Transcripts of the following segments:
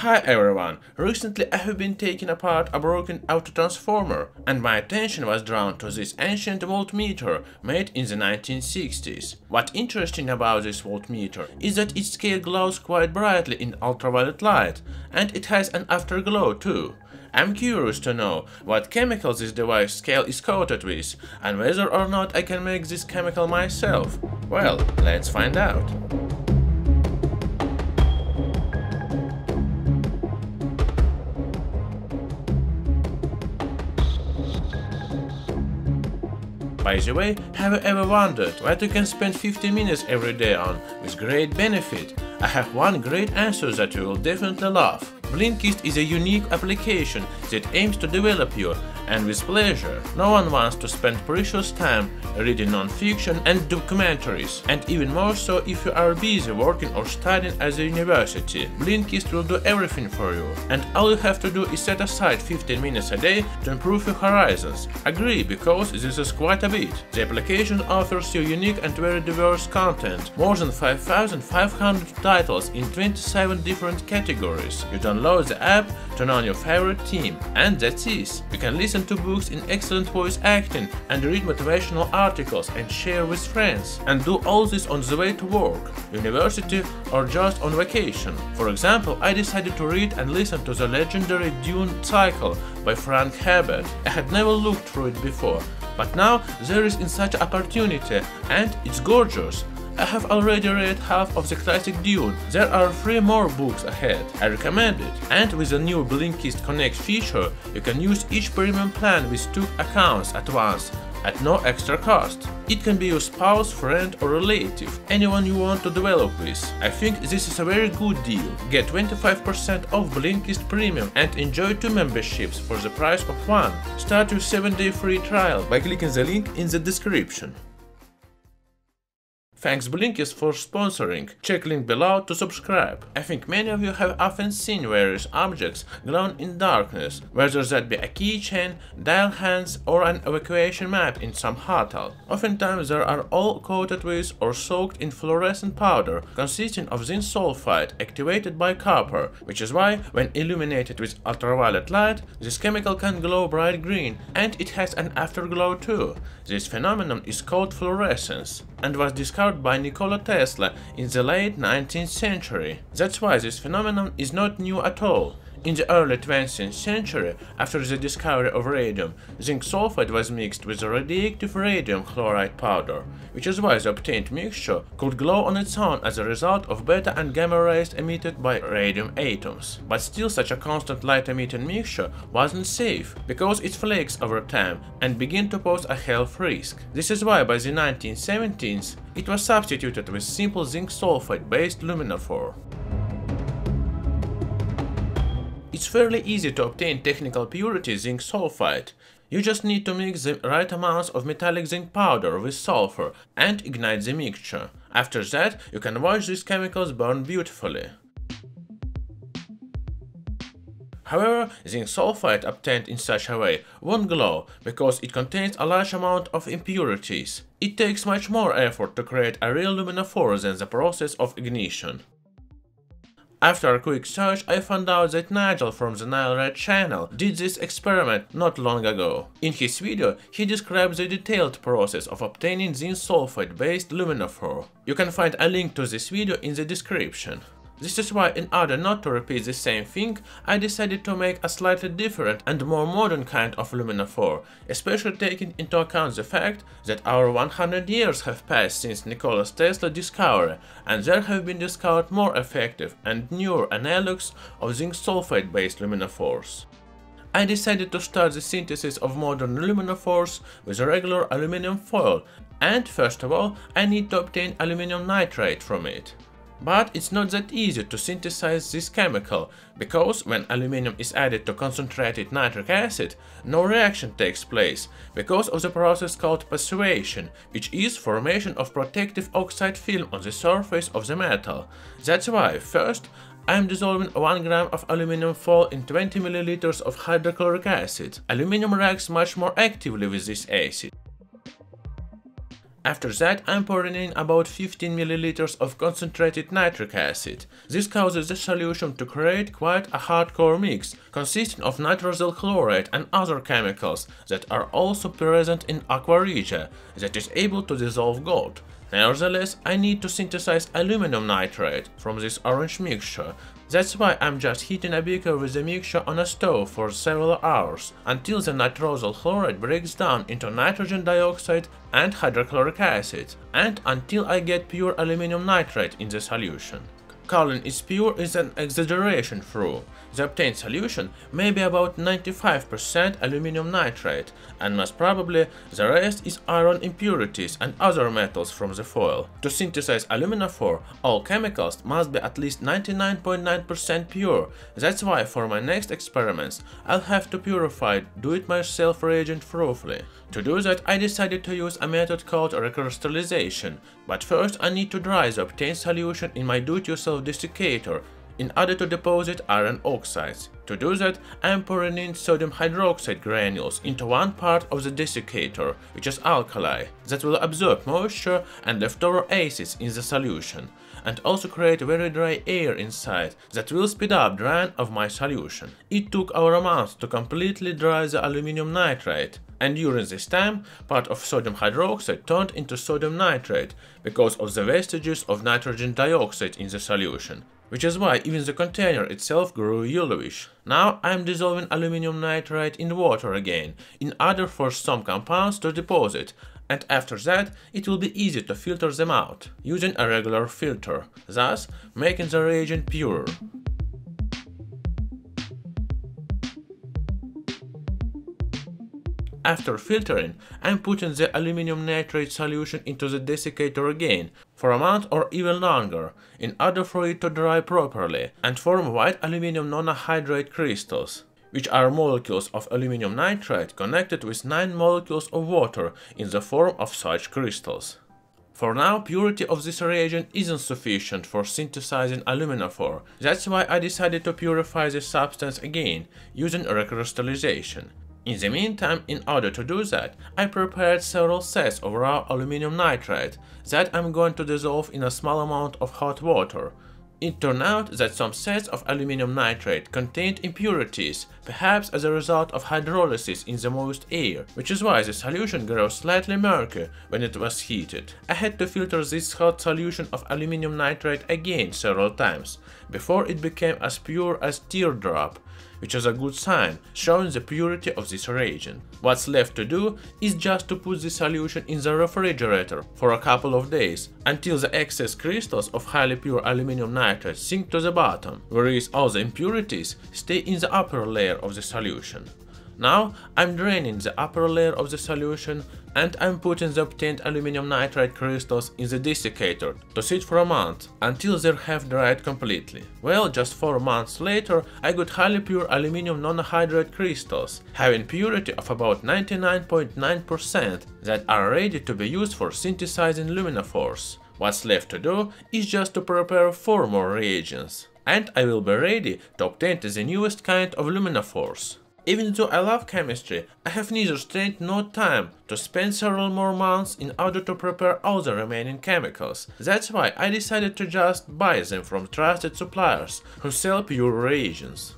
Hi everyone! Recently I have been taking apart a broken auto transformer, and my attention was drawn to this ancient voltmeter made in the 1960s. What interesting about this voltmeter is that its scale glows quite brightly in ultraviolet light and it has an afterglow too. I'm curious to know what chemical this device scale is coated with and whether or not I can make this chemical myself. Well, let's find out. By the way, have you ever wondered what you can spend 15 minutes every day on with great benefit? I have one great answer that you will definitely love. Blinkist is a unique application that aims to develop you and with pleasure. No one wants to spend precious time reading non-fiction and documentaries, and even more so if you are busy working or studying at the university. Blinkist will do everything for you, and all you have to do is set aside 15 minutes a day to improve your horizons. Agree, because this is quite a bit. The application offers you unique and very diverse content, more than 5500 titles in 27 different categories. You download the app, turn on your favorite theme, and that's it. You can listen listen to books in excellent voice acting and read motivational articles and share with friends. And do all this on the way to work, university or just on vacation. For example, I decided to read and listen to the legendary Dune cycle by Frank Herbert. I had never looked through it before, but now there is in such opportunity and it's gorgeous. I have already read half of the classic Dune. There are three more books ahead. I recommend it. And with the new Blinkist Connect feature, you can use each premium plan with two accounts at once at no extra cost. It can be your spouse, friend or relative, anyone you want to develop with. I think this is a very good deal. Get 25% off Blinkist Premium and enjoy two memberships for the price of one. Start your 7-day free trial by clicking the link in the description. Thanks Blinkist for sponsoring. Check link below to subscribe. I think many of you have often seen various objects glowing in darkness, whether that be a keychain, dial hands or an evacuation map in some hotel. Oftentimes they are all coated with or soaked in fluorescent powder consisting of zinc sulfide activated by copper, which is why when illuminated with ultraviolet light, this chemical can glow bright green and it has an afterglow too. This phenomenon is called fluorescence and was discovered by Nikola Tesla in the late 19th century. That's why this phenomenon is not new at all. In the early 20th century, after the discovery of radium, zinc sulfide was mixed with radioactive radium chloride powder, which is why the obtained mixture could glow on its own as a result of beta and gamma rays emitted by radium atoms. But still such a constant light-emitting mixture wasn't safe, because it flakes over time and begin to pose a health risk. This is why by the 1970s it was substituted with simple zinc sulfide-based luminophore. It's fairly easy to obtain technical purity zinc sulfide. You just need to mix the right amounts of metallic zinc powder with sulfur and ignite the mixture. After that, you can watch these chemicals burn beautifully. However, zinc sulfide obtained in such a way won't glow because it contains a large amount of impurities. It takes much more effort to create a real luminophore than the process of ignition. After a quick search, I found out that Nigel from the Nile Red channel did this experiment not long ago. In his video, he describes the detailed process of obtaining zinc sulfide based luminophore. You can find a link to this video in the description. This is why in order not to repeat the same thing, I decided to make a slightly different and more modern kind of luminophore, especially taking into account the fact that our 100 years have passed since Nikola Tesla discovery and there have been discovered more effective and newer analogues of zinc sulfide based luminophores. I decided to start the synthesis of modern luminophores with regular aluminum foil and first of all I need to obtain aluminum nitrate from it. But it's not that easy to synthesize this chemical, because when aluminum is added to concentrated nitric acid, no reaction takes place, because of the process called passivation, which is formation of protective oxide film on the surface of the metal. That's why, first, I am dissolving 1 gram of aluminum foil in 20 milliliters of hydrochloric acid. Aluminum reacts much more actively with this acid. After that, I'm pouring in about 15 milliliters of concentrated nitric acid. This causes the solution to create quite a hardcore mix, consisting of nitrosyl chloride and other chemicals that are also present in aqua regia, that is able to dissolve gold. Nevertheless, I need to synthesize aluminum nitrate from this orange mixture, that's why I'm just heating a beaker with the mixture on a stove for several hours, until the nitrosyl chloride breaks down into nitrogen dioxide and hydrochloric acid, and until I get pure aluminum nitrate in the solution. Calling is pure is an exaggeration through. The obtained solution may be about 95% aluminum nitrate, and most probably the rest is iron impurities and other metals from the foil. To synthesize aluminophore, all chemicals must be at least 99.9% pure. That's why for my next experiments I'll have to purify do-it-myself reagent thoroughly. To do that I decided to use a method called recrystallization, but first I need to dry the obtained solution in my do-it-yourself desiccator in order to deposit iron oxides. To do that, I am pouring in sodium hydroxide granules into one part of the desiccator, which is alkali, that will absorb moisture and leftover acids in the solution, and also create very dry air inside that will speed up drying of my solution. It took our a month to completely dry the aluminum nitrate, and during this time, part of sodium hydroxide turned into sodium nitrate because of the vestiges of nitrogen dioxide in the solution, which is why even the container itself grew yellowish. Now I am dissolving aluminum nitrate in water again, in order for some compounds to deposit, and after that it will be easy to filter them out, using a regular filter, thus making the reagent purer. After filtering, I'm putting the aluminum nitrate solution into the desiccator again, for a month or even longer, in order for it to dry properly and form white aluminum nonahydrate crystals, which are molecules of aluminum nitrate connected with 9 molecules of water in the form of such crystals. For now, purity of this reagent isn't sufficient for synthesizing a luminophore, that's why I decided to purify this substance again, using recrystallization. In the meantime, in order to do that, I prepared several sets of raw aluminum nitrate that I'm going to dissolve in a small amount of hot water. It turned out that some sets of aluminum nitrate contained impurities, perhaps as a result of hydrolysis in the moist air, which is why the solution grew slightly murky when it was heated. I had to filter this hot solution of aluminum nitrate again several times, before it became as pure as teardrop, which is a good sign, showing the purity of this reagent. What's left to do is just to put the solution in the refrigerator for a couple of days, until the excess crystals of highly pure aluminum nitrate sink to the bottom, whereas all the impurities stay in the upper layer of the solution. Now I'm draining the upper layer of the solution and I'm putting the obtained aluminum nitrate crystals in the desiccator to sit for a month until they have dried completely. Well, just 4 months later I got highly pure aluminum nonahydrate crystals, having purity of about 99.9% that are ready to be used for synthesizing luminophores. What's left to do is just to prepare 4 more reagents, and I will be ready to obtain the newest kind of luminophores. Even though I love chemistry, I have neither strength nor time to spend several more months in order to prepare all the remaining chemicals. That's why I decided to just buy them from trusted suppliers who sell pure reagents.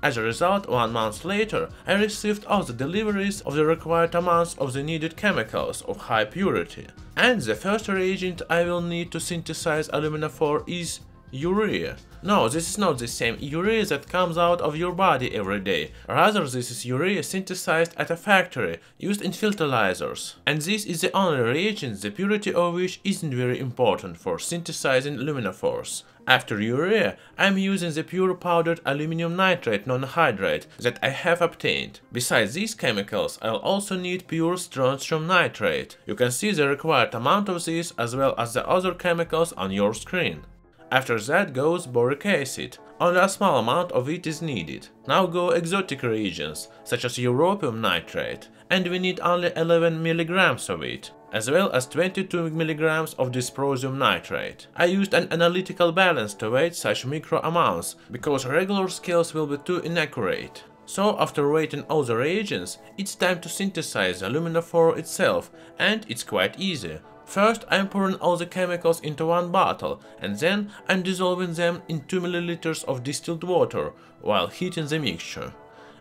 As a result, one month later, I received all the deliveries of the required amounts of the needed chemicals of high purity. And the first reagent I will need to synthesize a luminophore is urea. No, this is not the same urea that comes out of your body every day. Rather, this is urea synthesized at a factory, used in fertilizers. And this is the only reagent the purity of which isn't very important for synthesizing luminophores. After urea, I'm using the pure powdered aluminum nitrate nonahydrate that I have obtained. Besides these chemicals, I'll also need pure strontium nitrate. You can see the required amount of this as well as the other chemicals on your screen. After that goes boric acid, only a small amount of it is needed. Now go exotic reagents, such as europium nitrate, and we need only 11 mg of it, as well as 22 mg of dysprosium nitrate. I used an analytical balance to weight such micro amounts, because regular scales will be too inaccurate. So after waiting all the reagents, it's time to synthesize the luminophore itself, and it's quite easy. First I'm pouring all the chemicals into one bottle, and then I'm dissolving them in 2 ml of distilled water, while heating the mixture.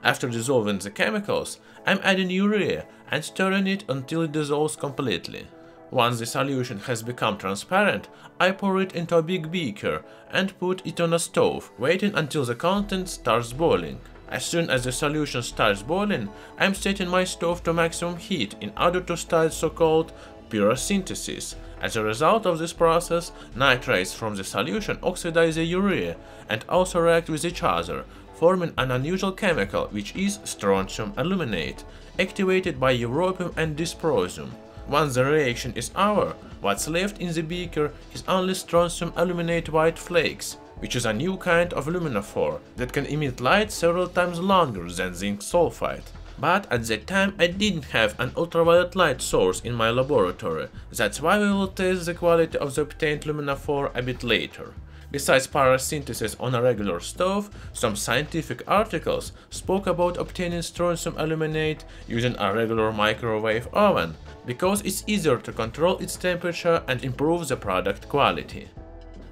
After dissolving the chemicals, I'm adding urea and stirring it until it dissolves completely. Once the solution has become transparent, I pour it into a big beaker and put it on a stove, waiting until the content starts boiling. As soon as the solution starts boiling, I'm setting my stove to maximum heat in order to start so-called pyrosynthesis. As a result of this process, nitrates from the solution oxidize the urea and also react with each other, forming an unusual chemical which is strontium aluminate, activated by europium and dysprosium. Once the reaction is over, what's left in the beaker is only strontium aluminate white flakes, which is a new kind of luminophore that can emit light several times longer than zinc sulfide. But at that time I didn't have an ultraviolet light source in my laboratory, that's why we will test the quality of the obtained luminophore a bit later. Besides pyrosynthesis on a regular stove, some scientific articles spoke about obtaining strontium aluminate using a regular microwave oven, because it's easier to control its temperature and improve the product quality.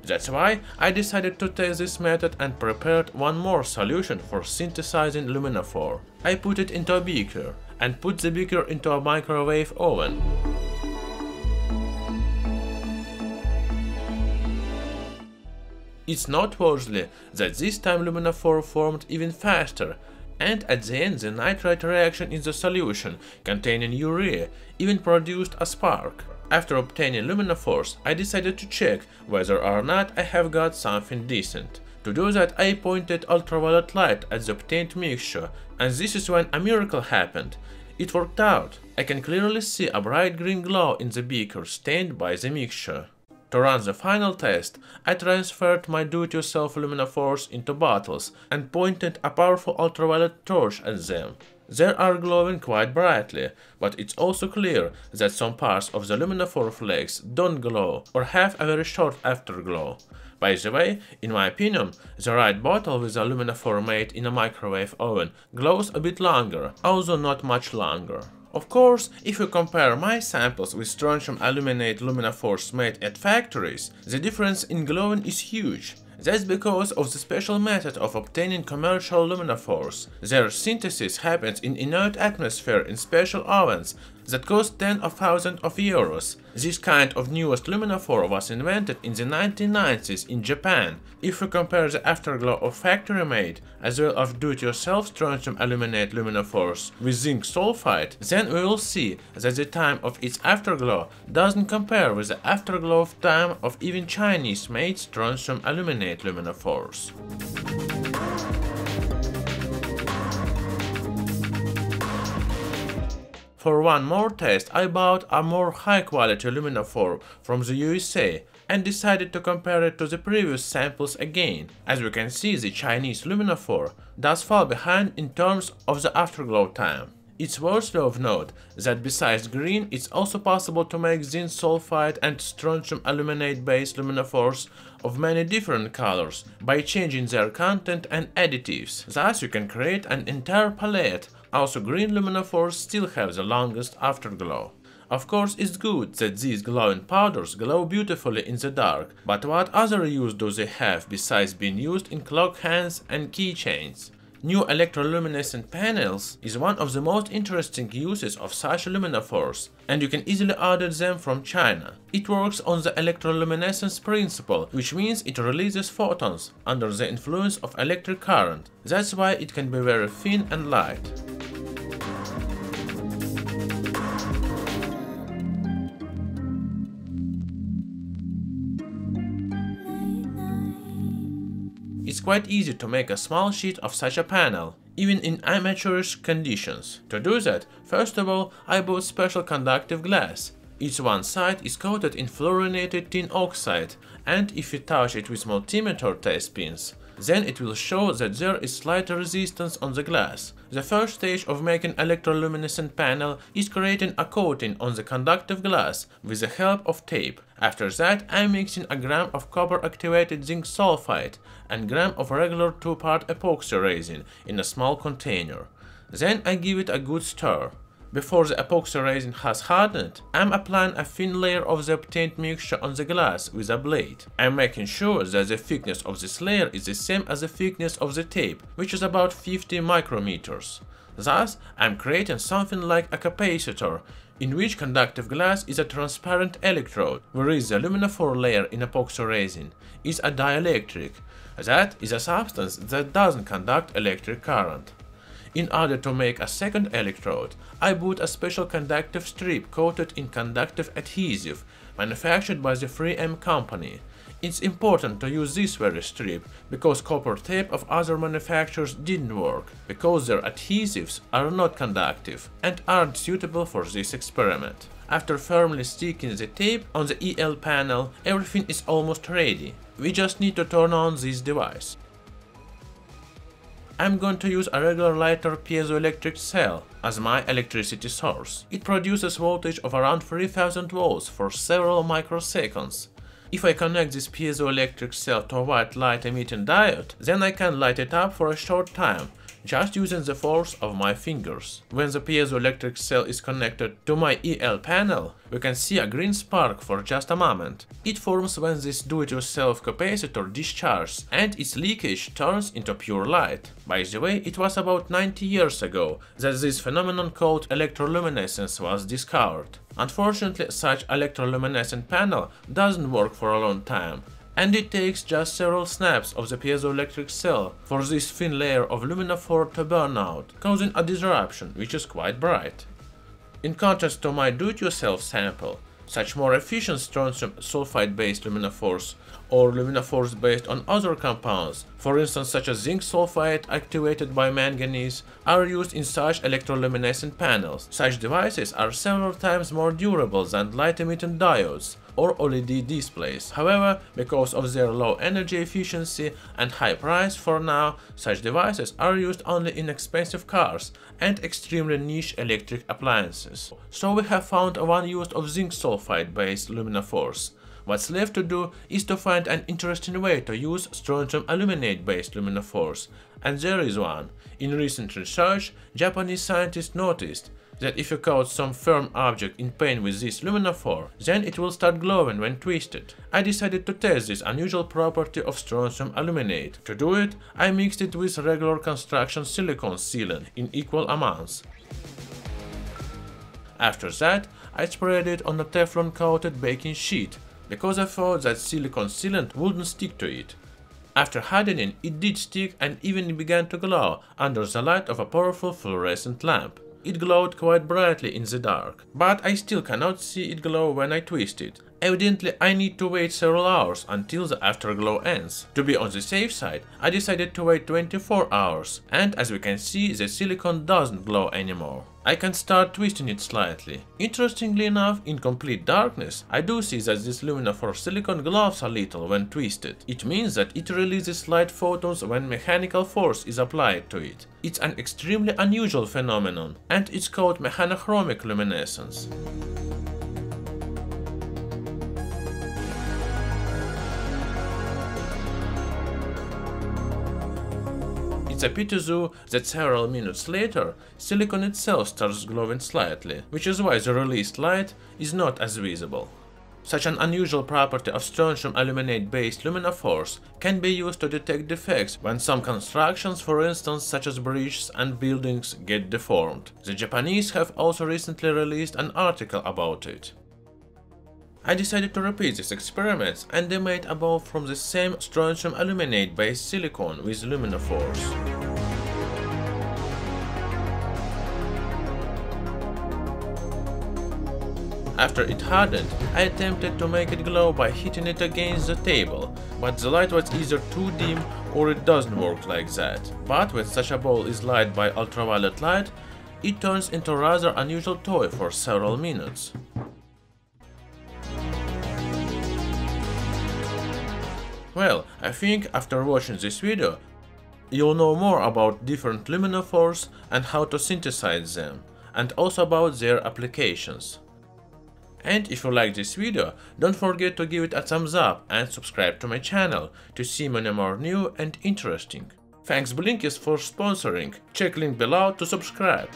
That's why I decided to test this method and prepared one more solution for synthesizing luminophore. I put it into a beaker and put the beaker into a microwave oven. It's noteworthy that this time luminophore formed even faster and at the end the nitrite reaction in the solution containing urea even produced a spark. After obtaining luminophores, I decided to check whether or not I have got something decent. To do that I pointed ultraviolet light at the obtained mixture, and this is when a miracle happened. It worked out. I can clearly see a bright green glow in the beaker stained by the mixture. To run the final test, I transferred my do-it-yourself luminophores into bottles and pointed a powerful ultraviolet torch at them. They are glowing quite brightly, but it's also clear that some parts of the luminophore flakes don't glow or have a very short afterglow. By the way, in my opinion, the right bottle with a luminophore made in a microwave oven glows a bit longer, although not much longer. Of course, if you compare my samples with strontium aluminate luminophores made at factories, the difference in glowing is huge. That's because of the special method of obtaining commercial luminophores. Their synthesis happens in inert atmosphere in special ovens that cost tens of thousands of euros. This kind of newest luminophore was invented in the 1990s in Japan. If we compare the afterglow of factory-made as well as do-it-yourself strontium aluminate luminophores with zinc sulfide, then we will see that the time of its afterglow doesn't compare with the afterglow time of even Chinese-made strontium aluminate luminophores. For one more test, I bought a more high quality luminophore from the USA and decided to compare it to the previous samples again. As we can see, the Chinese luminophore does fall behind in terms of the afterglow time. It's worthy of note that besides green, it's also possible to make zinc sulfide and strontium aluminate based luminophores of many different colors by changing their content and additives. Thus you can create an entire palette also green luminophores still have the longest afterglow. Of course it's good that these glowing powders glow beautifully in the dark, but what other use do they have besides being used in clock hands and keychains? New electroluminescent panels is one of the most interesting uses of such luminophores, and you can easily order them from China. It works on the electroluminescence principle, which means it releases photons under the influence of electric current. That's why it can be very thin and light. Quite easy to make a small sheet of such a panel, even in amateurish conditions. To do that, first of all, I bought special conductive glass. Each one side is coated in fluorinated tin oxide and if you touch it with multimeter test pins, then it will show that there is slight resistance on the glass. The first stage of making electroluminescent panel is creating a coating on the conductive glass with the help of tape. After that, I'm mixing a gram of copper activated zinc sulfide and gram of regular two-part epoxy resin in a small container. Then I give it a good stir. Before the epoxy resin has hardened, I'm applying a thin layer of the obtained mixture on the glass with a blade. I'm making sure that the thickness of this layer is the same as the thickness of the tape, which is about 50 micrometers. Thus, I'm creating something like a capacitor, in which conductive glass is a transparent electrode, whereas the luminophore layer in epoxy resin is a dielectric, that is a substance that doesn't conduct electric current. In order to make a second electrode, I bought a special conductive strip coated in conductive adhesive, manufactured by the 3M company. It's important to use this very strip, because copper tape of other manufacturers didn't work, because their adhesives are not conductive and aren't suitable for this experiment. After firmly sticking the tape on the EL panel, everything is almost ready. We just need to turn on this device. I'm going to use a regular lighter piezoelectric cell as my electricity source. It produces voltage of around 3000 volts for several microseconds. If I connect this piezoelectric cell to a white light emitting diode, then I can light it up for a short time just using the force of my fingers. When the piezoelectric cell is connected to my EL panel, we can see a green spark for just a moment. It forms when this do-it-yourself capacitor discharges and its leakage turns into pure light. By the way, it was about 90 years ago that this phenomenon called electroluminescence was discovered. Unfortunately, such electroluminescent panel doesn't work for a long time, and it takes just several snaps of the piezoelectric cell for this thin layer of luminophore to burn out, causing a disruption which is quite bright. In contrast to my do-it-yourself sample, such more efficient strontium sulfide-based luminophores or luminophores based on other compounds, for instance such as zinc sulfide activated by manganese, are used in such electroluminescent panels. Such devices are several times more durable than light-emitting diodes, or OLED displays. However, because of their low energy efficiency and high price for now, such devices are used only in expensive cars and extremely niche electric appliances. So we have found one use of zinc sulfide based luminophores. What's left to do is to find an interesting way to use strontium aluminate based luminophores, and there is one. In recent research, Japanese scientists noticed that if you coat some firm object in paint with this luminophore, then it will start glowing when twisted. I decided to test this unusual property of strontium aluminate. To do it, I mixed it with regular construction silicone sealant in equal amounts. After that, I sprayed it on a Teflon coated baking sheet, because I thought that silicone sealant wouldn't stick to it. After hardening, it did stick and even began to glow under the light of a powerful fluorescent lamp. It glowed quite brightly in the dark, but I still cannot see it glow when I twist it. Evidently I need to wait several hours until the afterglow ends. To be on the safe side, I decided to wait 24 hours, and as we can see the silicone doesn't glow anymore. I can start twisting it slightly. Interestingly enough, in complete darkness, I do see that this luminophore silicone glows a little when twisted. It means that it releases light photons when mechanical force is applied to it. It's an extremely unusual phenomenon, and it's called mechanochromic luminescence. It's a pity though that several minutes later, silicon itself starts glowing slightly, which is why the released light is not as visible. Such an unusual property of strontium aluminate-based luminophores can be used to detect defects when some constructions, for instance such as bridges and buildings, get deformed. The Japanese have also recently released an article about it. I decided to repeat these experiments and they made a ball from the same strontium aluminate based silicon with luminophores. After it hardened, I attempted to make it glow by hitting it against the table, but the light was either too dim or it doesn't work like that. But when such a ball is light by ultraviolet light, it turns into a rather unusual toy for several minutes. Well, I think after watching this video, you'll know more about different luminophores and how to synthesize them, and also about their applications. And if you like this video, don't forget to give it a thumbs up and subscribe to my channel to see many more new and interesting. Thanks Blinkist for sponsoring, check link below to subscribe.